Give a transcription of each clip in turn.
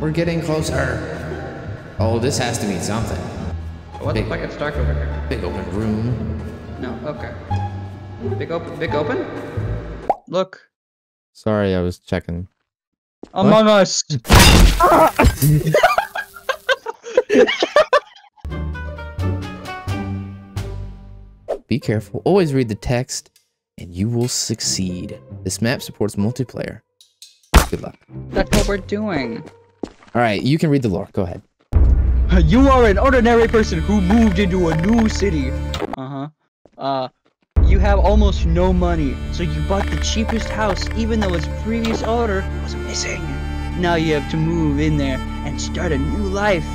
We're getting closer. Oh, this has to mean something. What Big- the fuck? It's dark over here. Big open room. No, okay. Big open, big open? Look. Sorry, I was checking. Among Us! Be careful. Always read the text, and you will succeed. This map supports multiplayer. Good luck. That's what we're doing. All right, you can read the lore. Go ahead. You are an ordinary person who moved into a new city. Uh-huh. Uh, you have almost no money, so you bought the cheapest house even though its previous owner was missing. Now you have to move in there and start a new life.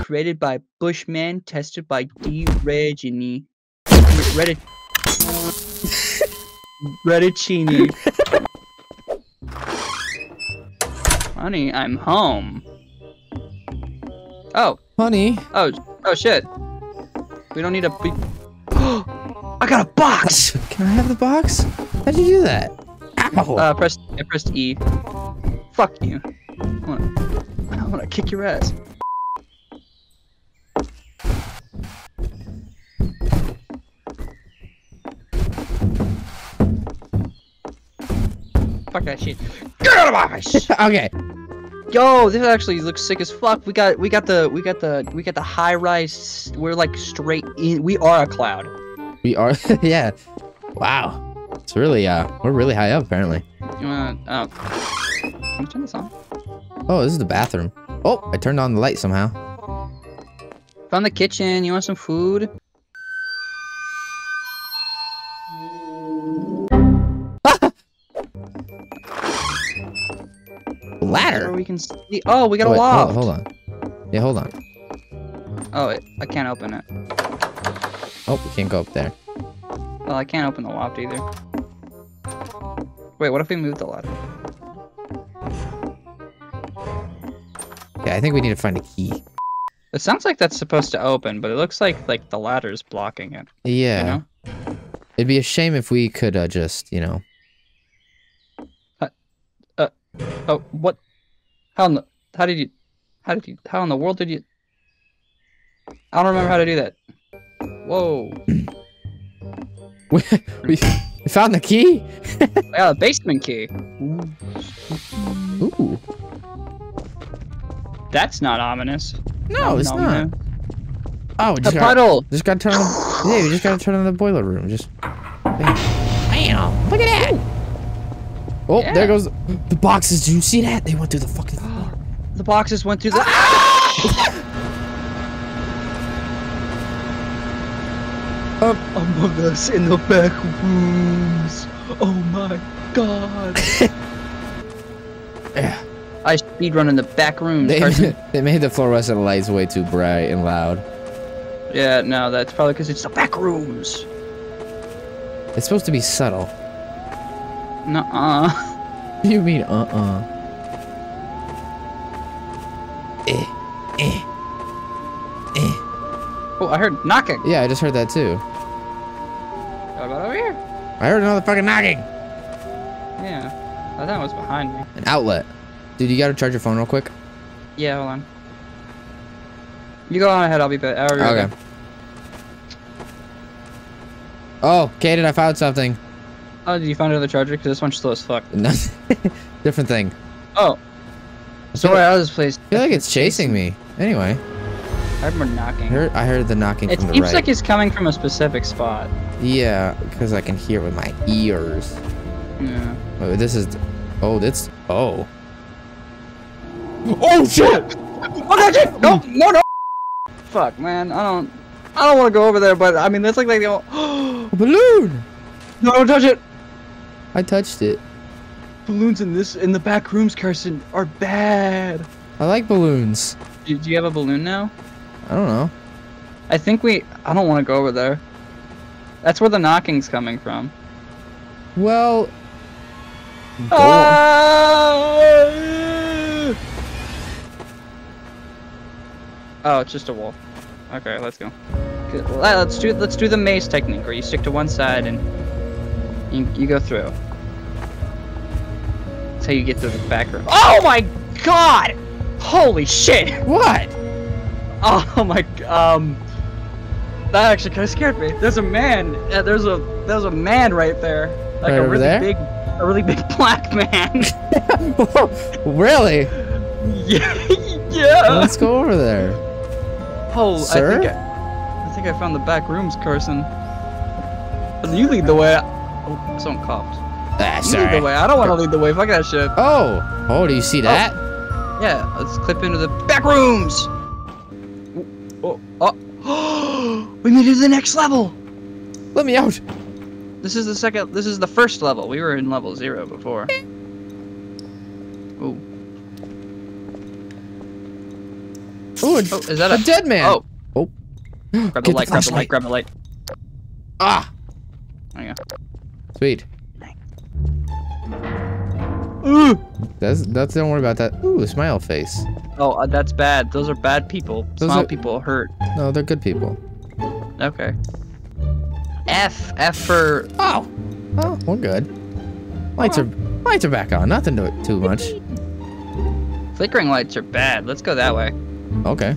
Created by Bushman, tested by D. Regini. Reddit. Redditini. Honey, I'm home. Oh, Honey. Oh, oh shit. We don't need a. I got a box. Can I have the box? How'd you do that? Ow. Uh, press. I pressed E. Fuck you. I wanna, I wanna kick your ass. Fuck that shit. Get out of my face! okay. Yo, this actually looks sick as fuck. We got, we got the, we got the, we got the high rise. We're like straight in. We are a cloud. We are. yeah. Wow. It's really, uh, we're really high up apparently. You wanna? Oh. Can you turn this on? Oh, this is the bathroom. Oh, I turned on the light somehow. Found the kitchen. You want some food? Can see. Oh, we got Wait, a hold- loft. Hold, on. Yeah, hold on. Oh, it, I can't open it. Oh, we can't go up there. Well, I can't open the loft either. Wait, what if we move the ladder? Yeah, I think we need to find a key. It sounds like that's supposed to open, but it looks like like the ladder's blocking it. Yeah. You know? It'd be a shame if we could uh, just, you know. Uh, uh, Oh, what? How in the? How did you? How did you? How in the world did you? I don't remember how to do that. Whoa! We, we, we found the key? I got a basement key. Ooh. That's not ominous. No, it's no, not. Oh, we A just got, puddle. just got to turn on the, yeah, we just got to turn on the boiler room. Just. Bam! Look at that! Oh, Yeah. there goes the boxes. Do you see that? They went through the fucking floor. The boxes went through the. um, among us in the back rooms. Oh my god. Yeah. I speed run in the back rooms. They, they made the fluorescent lights way too bright and loud. yeah, no, that's probably because it's the back rooms. It's supposed to be subtle. Nuh-uh. What do you mean, uh-uh? Eh, eh, eh. Oh, I heard knocking. Yeah, I just heard that too. What about over here? I heard another fucking knocking. Yeah. I thought it was behind me. An outlet. Dude, you gotta charge your phone real quick. Yeah, hold on. You go on ahead, I'll be back. Right Okay. back. Oh, Kaden, I found something. Oh, did you find another charger? Because this one's slow as fuck. No- Different thing. Oh. So where out of this place? I feel like it's chasing me. Anyway, I heard more knocking. I heard, I heard the knocking It from the right. It seems like it's coming from a specific spot. Yeah, because I can hear it with my ears. Yeah. Oh, this is. Oh, this... Oh. Oh shit! Oh no, shit! No, no, no! Fuck, man. I don't. I don't want to go over there, but I mean, that's like like the. A balloon! no, don't touch it. I touched it. Balloons in this in the back rooms, Carson, are bad. I like balloons. Do, do you have a balloon now? I don't know. I think we. I don't want to go over there. That's where the knocking's coming from. Well. go- Ah! Oh, it's just a wall. Okay, let's go. Let's do let's do the maze technique, where you stick to one side and you, you go through. That's how you get to the back room. Oh my god! Holy shit! What? Oh my, um, that actually kind of scared me. There's a man. Uh, there's a there's a man right there, like Right a really there? big, a really big black man. really? yeah, yeah. Let's go over there. Oh, Sir? I think I, I think I found the back rooms, Carson. You lead the way. Oh, someone coughed. Ah, You lead the way. I don't want to lead the way. Fuck that shit. Oh, oh, do you see that? Yeah, let's clip into the back rooms. Oh, oh, oh. we made it to the next level. Let me out. This is the second. This is the first level. We were in level zero before. Ooh. Oh, a, Oh, is that a a? dead man. Oh. Oh. Grab the Get light. Grab the light. Grab the light. Ah. There you Sweet. Ooh. That's that's. Don't worry about that. Ooh, smile face. Oh, uh, that's bad. Those are bad people. Those Small are- people hurt. No, they're good people. Okay. F. F for. Oh. Oh, we're good. Lights are lights are back on. Nothing to it too much. Flickering lights are bad. Let's go that way. Okay.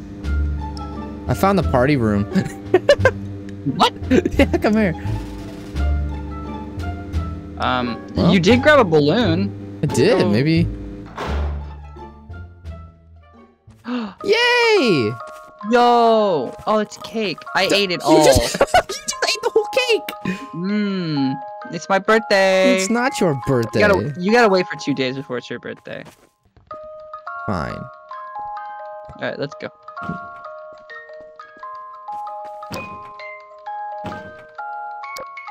I found the party room. What? yeah, come here. Um, Well. you did grab a balloon. I did. Oh. Maybe. Yay! Yo! Oh, it's cake. I ate it You all. just, you just ate the whole cake. Mmm. It's my birthday. It's not your birthday. You gotta, you gotta wait for two days before it's your birthday. Fine. Alright, let's go.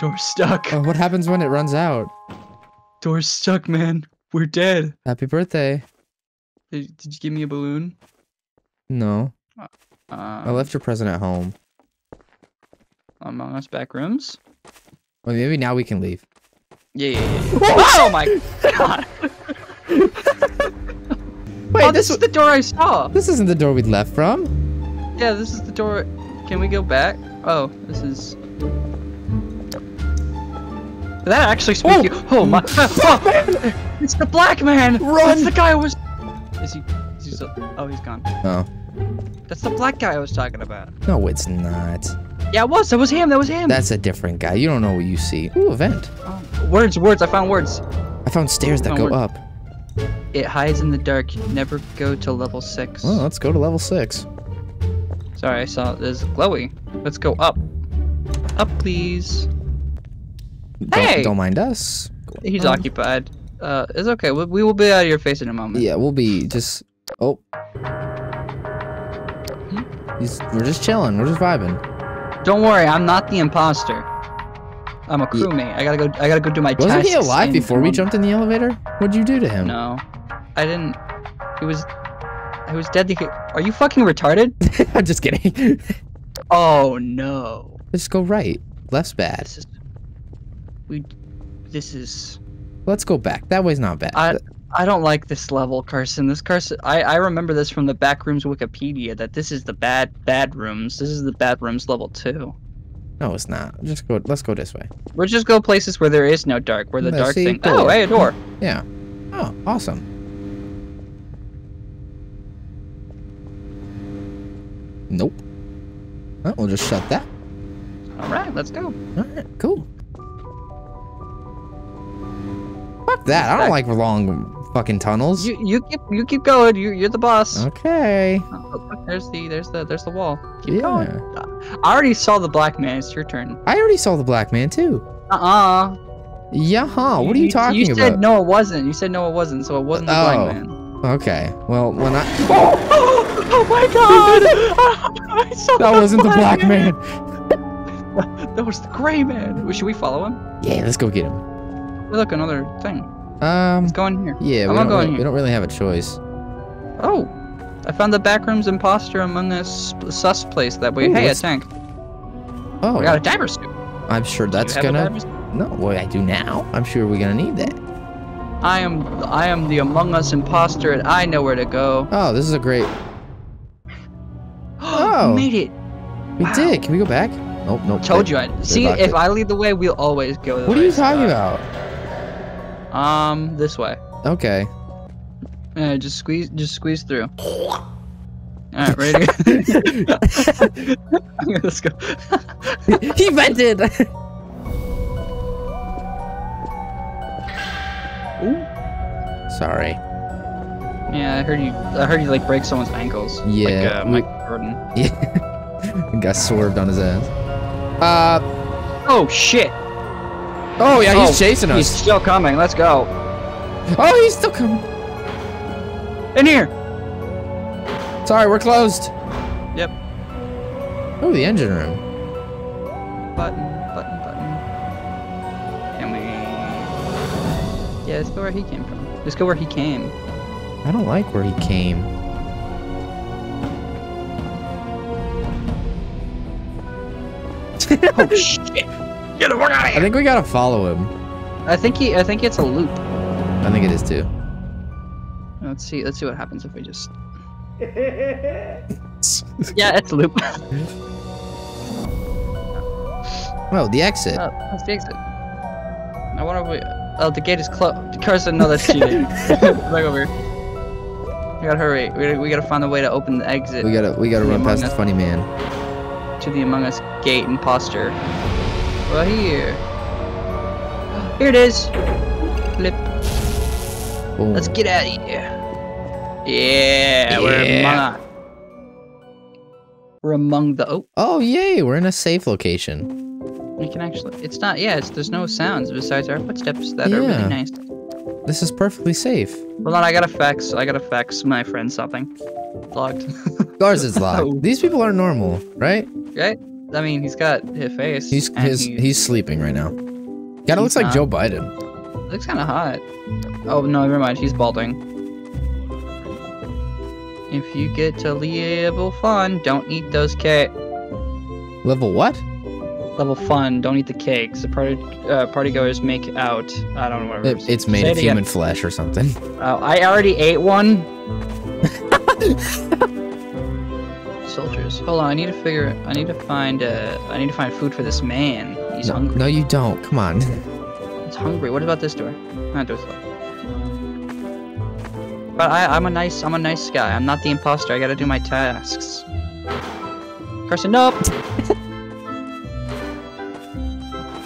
Door's stuck. Oh, what happens when it runs out? Door's stuck, man. We're dead. Happy birthday. Did, did you give me a balloon? No, Um, I left your present at home. Among Us back rooms? Well, maybe now we can leave. Yeah, yeah, yeah. oh my god! Wait, oh, this this is the door I saw! this isn't the door we left from. Yeah, this is the door. Can we go back? Oh, this is. That actually speak Oh! you? Oh, oh my! Oh, oh, it's the black man! Run! That's the guy I was. Is he? Is he still? Oh, he's gone. Oh, That's the black guy I was talking about. no, it's not. Yeah, it was. That was him. That was him. That's a different guy. You don't know what you see. Ooh, a vent. Oh, words, words. I found words. I found stairs that Oh, go up. It hides in the dark. Never go to level six. Well, let's go to level six. Sorry, I saw there's glowy. Let's go up. Up, please. Don't, Hey! don't mind us. He's Um, occupied. Uh, it's okay. We, we will be out of your face in a moment. Yeah, we'll be just. Oh. He's, we're just chilling. We're just vibing. Don't worry, I'm not the imposter. I'm a crewmate. I gotta go. I gotta go do my Wasn't he alive before we jumped in the elevator? What'd you do to him? No, I didn't. He was. He was dead. Are you fucking retarded? I'm just kidding. Oh no. Just go right. Left's bad. This is. We. This is. Let's go back. That way's not bad. I. I don't like this level, Carson. This Carson. I. I remember this from the backrooms Wikipedia that this is the bad bad rooms. This is the bad rooms level two. no, it's not. Just go. Let's go this way. We'll just go places where there is no dark, where the Let's dark see, thing. Oh, hey, a door. Yeah. Oh, awesome. Nope. Oh, we'll just shut that. All right, let's go. Alright, cool. Fuck that. I don't like long fucking tunnels. You you keep you keep going. You you're the boss. Okay. Oh, there's the there's the there's the wall. Keep Yeah. going. I already saw the black man. It's your turn. I already saw the black man too. Uh uh Yeah, huh? What are you talking you said about? no, it wasn't. You said no, it wasn't. So it wasn't the Oh. black man. Okay. Well, when I Oh, oh my god! I saw that wasn't the black man. That was the gray man. Should we follow him? Yeah, let's go get him. Look, another thing. Um. Let's go in here. Yeah, I'm we don't, going really, here. we don't really have a choice. Oh, I found the backrooms imposter among us sus place that we. Ooh, hey, a tank. Oh, We got a diver suit. I'm sure that's gonna. No, well, I do now. I'm sure we're gonna need that. I am I am the Among Us imposter, and I know where to go. Oh, this is a great. Oh. We made it. We Wow. did. Can we go back? Nope, nope. Told you. I see. If. I lead the way, we'll always go. What are you talking got. about? Um, this way. Okay. Yeah, just squeeze, just squeeze through. All right, ready? go? Okay, Let's go. he vented. Ooh. Sorry. Yeah, I heard you. I heard you like break someone's ankles. Yeah, Like uh, we- Mike Jordan. Yeah. Got swerved on his ass. Uh. Oh shit! Oh yeah, he's Oh, chasing us. He's still coming. Let's go. Oh, he's still coming. In here. Sorry, we're closed. Yep. Oh, the engine room. Button, button, button. Can we? Yeah, let's go where he came from. Let's go where he came. I don't like where he came. oh shit! Get the fuck out of I think we gotta follow him. I think he. I think it's a loop. I think it is too. Let's see. Let's see what happens if we just. Yeah, it's a loop. Oh, the exit. Oh, that's the exit. I wonder if we. Oh, the gate is closed. Carson, no, that's cheating. Back over here. We gotta hurry. We gotta, we gotta find a way to open the exit We gotta we gotta run past Among the funny man. to the Among Us gate imposter. Well, here. Here it is. Flip. Let's get out of here. Yeah, we're among. We're among the. Oh, Oh yay, we're in a safe location. we can actually. It's not. Yeah, it's, there's no sounds besides our footsteps that are really Yeah. nice. This is perfectly safe. Hold on, I gotta fax. I gotta fax my friend something. Logged. Ours is Oh. locked. These people are normal, right? right? I mean, he's got his face. He's his, he he's sleeping right now. Kinda looks like not. Joe Biden. looks kind of hot. Oh no, never mind. He's balding. If you get to level fun, don't eat those cake. Level what? Level fun, don't eat the cakes. The party uh, partygoers make out. I don't know what It- it's made Say of it again. human flesh or something. Oh, I already ate one. Soldiers. Hold on, I need to figure. I need to find. Uh, I need to find food for this man. He's No, hungry. no, you don't. Come on. He's hungry. What about this door? That door's locked. But I, I'm a nice. I'm a nice guy. I'm not the imposter. I gotta do my tasks. Carson, nope.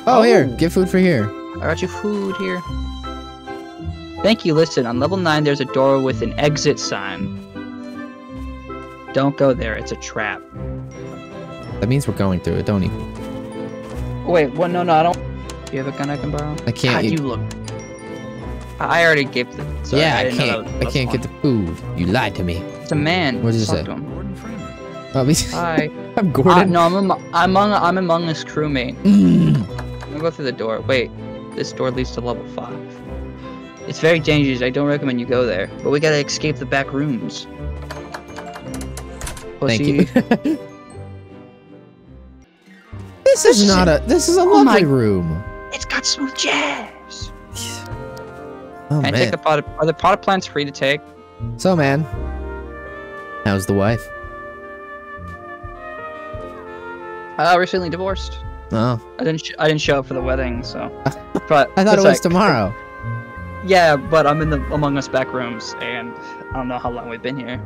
Oh, here, Oh. get food for here. I got you food here. Thank you. Listen, on level 9, there's a door with an exit sign. Don't go there. It's a trap. That means we're going through it, don't you? Wait, what? No, no, I don't. Do you have a gun I can borrow? I can't. God, you- you look. I I already gave the. Sorry, yeah, I, didn't can't. that I can't get the food. You lied to me. It's a man. What did it say? to him. Oh, me- Hi. I'm Uh, Gordon. no, I'm among, I'm among I'm among this crewmate. Mm. I'm gonna go through the door. Wait, this door leads to level five. It's very dangerous. I don't recommend you go there. But we gotta escape the back rooms. Thank you. this is is not a. This is a Oh my- lovely room. It's got smooth jazz. Oh Can I take man. the pot? Are the potted plants free to take? So man, how's the wife? Uh, I recently divorced. Oh, I didn't. Sh- I didn't show up for the wedding, so. But I thought it was like- tomorrow. Yeah, but I'm in the Among Us back rooms, and I don't know how long we've been here.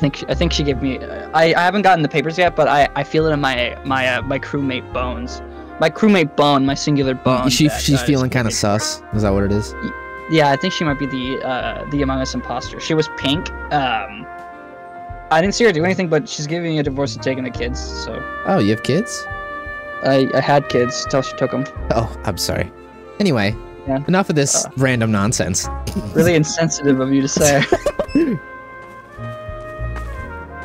I think she, I think she gave me. I, I haven't gotten the papers yet, but I, I feel it in my my uh, my crewmate bones. My crewmate bone, my singular bone. she that, she's uh, feeling kind of sus. Is that what it is? Yeah, I think she might be the uh, the Among Us imposter. She was pink. Um, I didn't see her do anything, but she's giving a divorce and taking the kids. So Oh, you have kids? I, I had kids till she took them. Oh, I'm sorry. Anyway, Yeah. enough of this Uh. random nonsense. Really insensitive of you to say.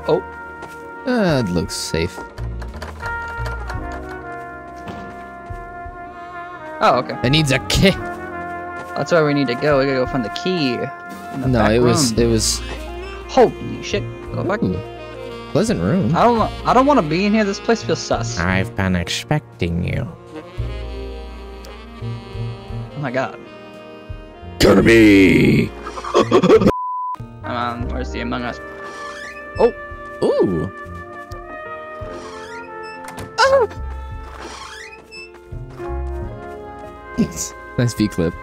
Uh, it looks safe. oh, okay. It needs a key. That's why we need to go. We gotta go find the key. the No, it was it was Holy shit! Go back. pleasant room. I don't. I don't want to be in here. This place feels sus. I've been expecting you. Oh my god. Kirby. Come on. Where's the Among Us? Ooh. Oh. nice V clip.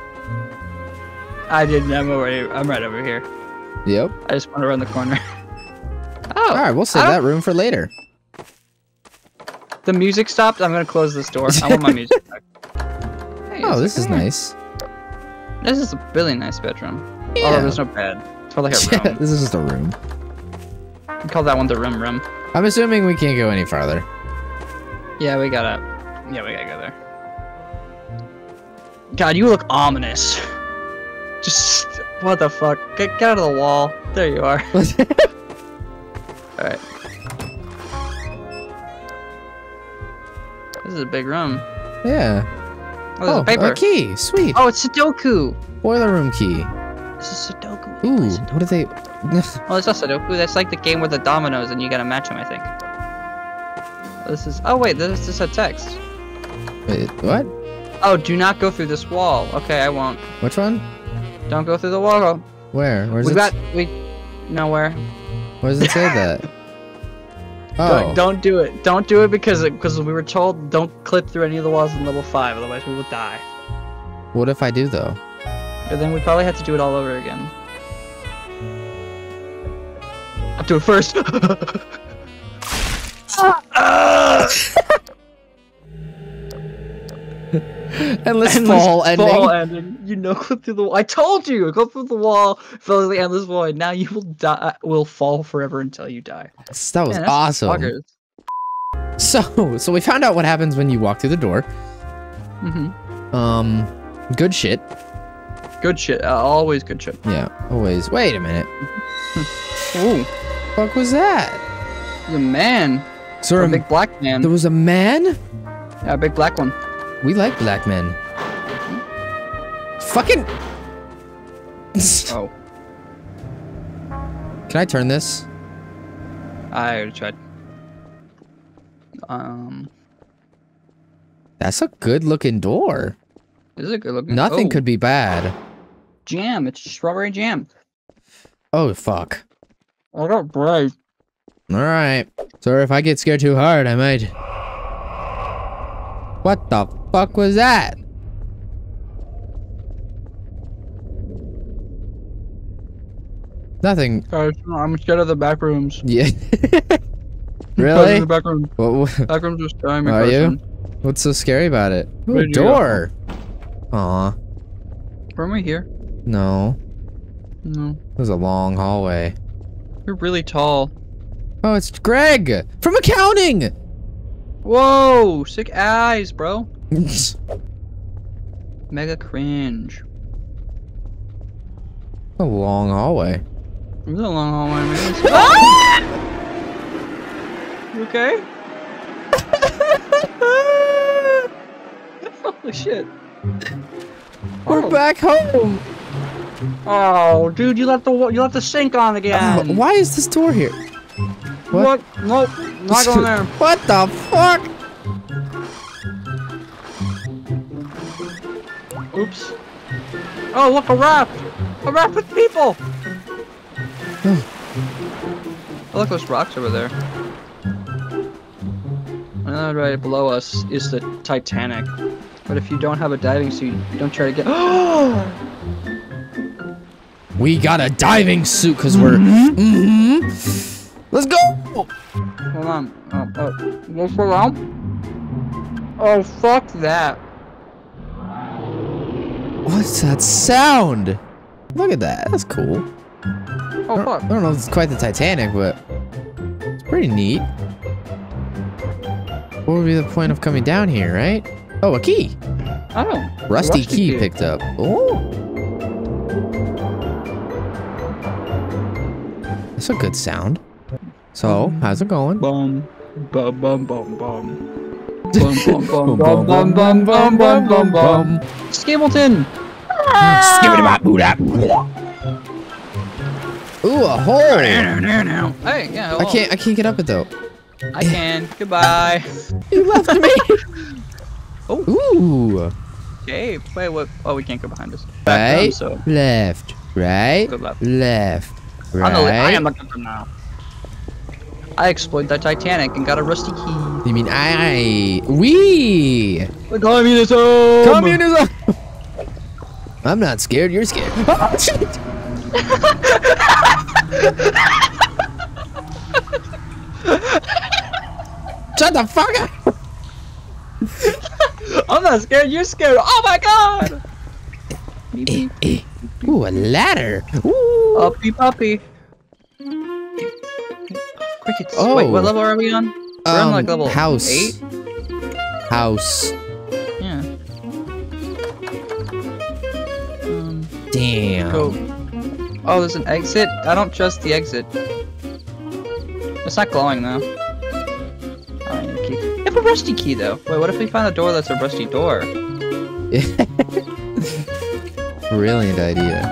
I didn't. I'm already. I'm right over here. Yep. I just want to run the corner. Oh. All Oh, right, we'll save that room for later. the music stopped. I'm gonna close this door. I want my music back. Hey, Oh, this is nice. This is a really nice bedroom. Oh, yeah. Although there's no bed. It's like a room. this is just a room. We call that one the room room. I'm assuming we can't go any farther. Yeah, we gotta. Yeah, we gotta go there. God, you look ominous. Just what the fuck? Get, get out of the wall. There you are. All right. This is a big room. yeah. Oh, there's Oh, a paper. a key. Sweet. Oh, it's Sudoku. Boiler room key. This is Sudoku. Ooh, Sudoku. what do they? Oh, it's not Sudoku. That's like the game with the dominoes, and you gotta match them. I think. This is. Oh wait, this is a text. Wait, what? Oh, do not go through this wall. Okay, I won't. Which one? Don't go through the wall. Where? Where's we it? got we nowhere. Where does it say that? Oh, Don't, don't do it. Don't do it because because we were told don't clip through any of the walls in level five, otherwise we will die. what if I do though? But then we probably have to do it all over again. I'll do it first. Endless, Endless fall ending. fall ending. You know, clip through the wall. I told you, go through the wall, fell through the endless void. Now you will die. Will fall forever until you die. That was Man, awesome. So, so we found out what happens when you walk through the door. Mm-hmm. Um, good shit. Good shit. Uh, always good shit. Yeah, always. Wait a minute. Ooh, Fuck was that? the man. So a big black man. there was a man. Yeah, a big black one. We like black men. Fucking. Oh, Can I turn this? I already tried. Um, That's a good looking door. this is a good looking. Nothing oh, could be bad. Jam. It's strawberry jam. Oh fuck. I got bread. All right. Sorry if I get scared too hard, I might. What the fuck was that? Nothing. Guys, I'm scared of the back rooms. Yeah. Really? the back rooms. What, what- Back rooms are me. Are you? What's so scary about it? Ooh, a did you go? door. Aw. Weren't we here? No. No. It was a long hallway. You're really tall. Oh, it's Greg from accounting. Whoa! Sick eyes, bro. Mega cringe. a long hallway. This is a long hallway, man. Ah! You okay? Holy shit. We're Oh. back home. Oh, dude, you left the you left the sink on Oh, again. Uh, why is this door here? What? Nope. Not going there. What the fuck? Oops. Oh, look, a raft! A raft with people! Hmm. oh, look, those rocks over there. And right below us is the Titanic. But if you don't have a diving suit, don't try to get. Oh, We got a diving suit because we're. Mm-hmm. Let's go. Hold on. Oh, oh. What's around? Oh, fuck that. What's that sound? Look at that. That's cool. I Oh, don't, fuck. I don't know if it's quite the Titanic, but it's pretty neat. What would be the point of coming down here, right? Oh, a key. Oh. Rusty, Rusty key, key. picked up. Oh. That's a good sound. So, how's it going? Bum. Bum, bum, bum, bum. Bum, bum, bum, bum, bum, bum, bum, bum, bum, bum. Skimmelton! Ooh, a hole. Hey, yeah, I can't. I can't get up it though. I can. Goodbye. You left me. oh. Ooh. Okay, wait, what? Oh, we can't go behind us. Right. Down, so Left. Right. Left. Left. Right. I am looking for now. I explored the Titanic and got a rusty key. You mean I? We. The communism! Communism. I'm not scared. You're scared. Oh, shit. Shut the fuck up! I'm not scared. You're scared. Oh my god. Beep, beep. Ooh, a ladder. Ooh. Puppy, puppy. Crickets. Oh. Wait, what level are we on? We're on like Um, level house. eight. House. Yeah. Um, Damn. go. Oh, there's an exit. I don't trust the exit. It's not glowing though. I need a key. You have a rusty key though. Wait, what if we find a door that's a rusty door? Brilliant idea.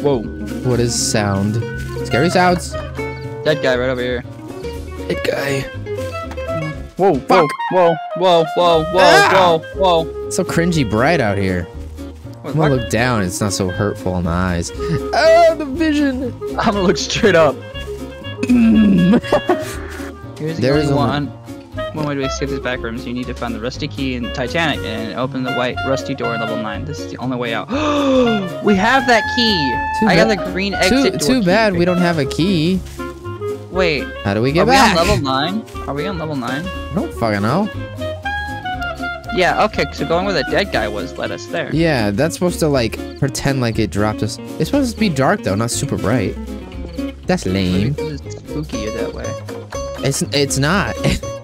Whoa. What is sound? Scary sounds. Dead guy right over here. That guy. Whoa, whoa, Fuck. whoa, whoa, whoa, whoa, Ah! whoa, whoa. So cringy bright out here. Wait, I'm gonna look down. It's not so hurtful in the eyes. Oh, the vision. I'm gonna look straight up. Here's the There's only one. One way to escape these back rooms, you need to find the rusty key in Titanic and open the white rusty door in level 9. This is the only way out. we have that key! Too I got the green Too, exit door too key. bad we don't have a key. Wait, How do we are get we on level 9? Are we on level 9? I don't fucking know. Yeah, okay, so going where the dead guy was led us there. Yeah, that's supposed to like pretend like it dropped us. It's supposed to be dark though, not super bright. That's lame. It's spooky that way. It's it's not.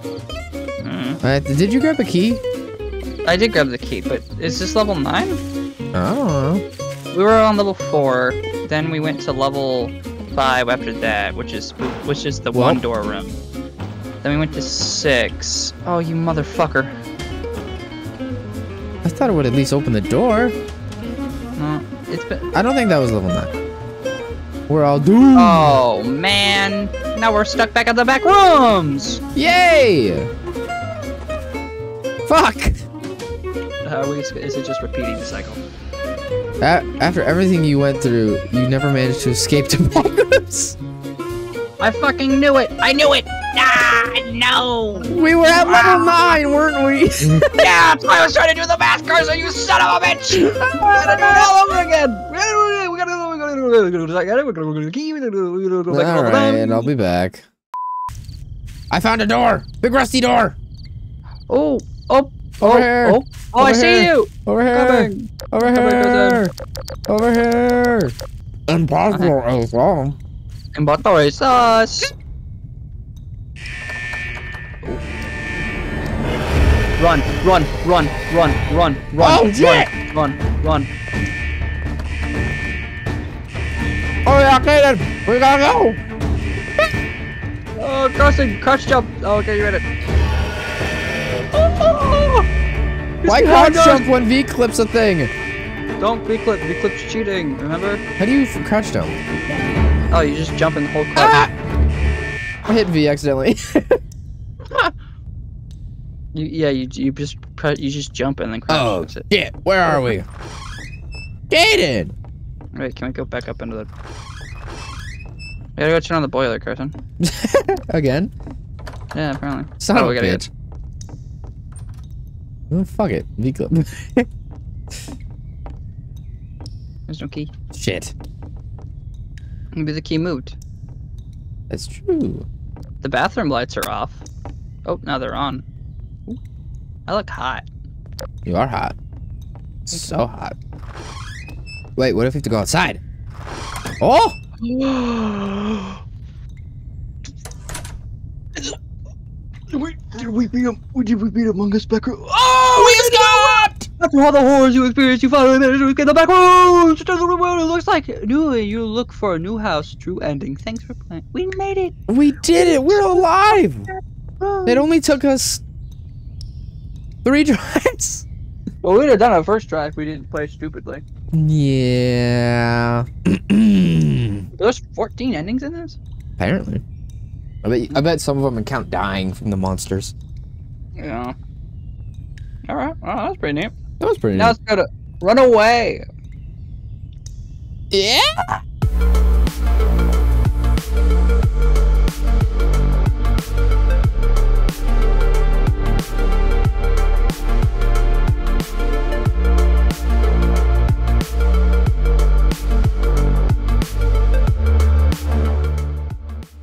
Uh, did you grab a key? I did grab the key, but is this level 9? I don't know. We were on level four, then we went to level five after that, which is which is the one door room. Then we went to six. Oh, you motherfucker! I thought it would at least open the door. No, it's been. I don't think that was level nine. We're all doomed. Oh man! Now we're stuck back at the back rooms. Yay! Fuck! We, is it just repeating the cycle? A after everything you went through, you never managed to escape the apocalypse. I fucking knew it! I knew it! Ah, no! We were at level ah. 9, weren't we? yeah, that's why I was trying to do the math cursor, you son of a bitch! we gotta do it all over again! We gotta go. Alright, I'll be back. I found a door! Big rusty door! Oh! Oh, Over oh, here. oh, oh, I Over see you! Over here. Coming! Over Come here, here. Over here. Impossible as well. Imposter sauce! Run, run, run, run, run, run, Oh, shit! run, run, run. Oh yeah, okay then. We gotta go. Oh, crossing, crouch jump. Oh, okay, you read it. Why behind crouch us. jump when V clips a thing? Don't V-clip, V-clip's cheating, remember? How do you crouch jump? Oh, you just jump in the whole clip. Ah! I hit V accidentally. You, yeah, you you just pre- you just jump and then crouch. oh That's it. shit! Where are we? Gated. Wait, can we go back up into the? We gotta go turn on the boiler, Carson. Again. Yeah, apparently. Son Oh, of we a gotta bitch. Oh, fuck it. V clip. There's no key. shit. Maybe the key moved. That's true. The bathroom lights are off. Oh, now they're on. Ooh. I look hot. You are hot. So hot. Wait, what if we have to go outside? Oh! Did we, did we beat him? Did we beat Among Us back room? Oh, oh, we escaped! After all the horrors you experienced, you finally managed to escape the back rooms! It doesn't what it looks like. Do you look for a new house? True ending. Thanks for playing. We made it! We did it! We're alive! It only took us three tries. Well, we'd have done it first try if we didn't play stupidly. Yeah. There's 14 endings in this? Apparently. I bet, I bet some of them count dying from the monsters. Yeah. Alright, well, was pretty neat. That was pretty Now neat. it's gotta run away. Yeah!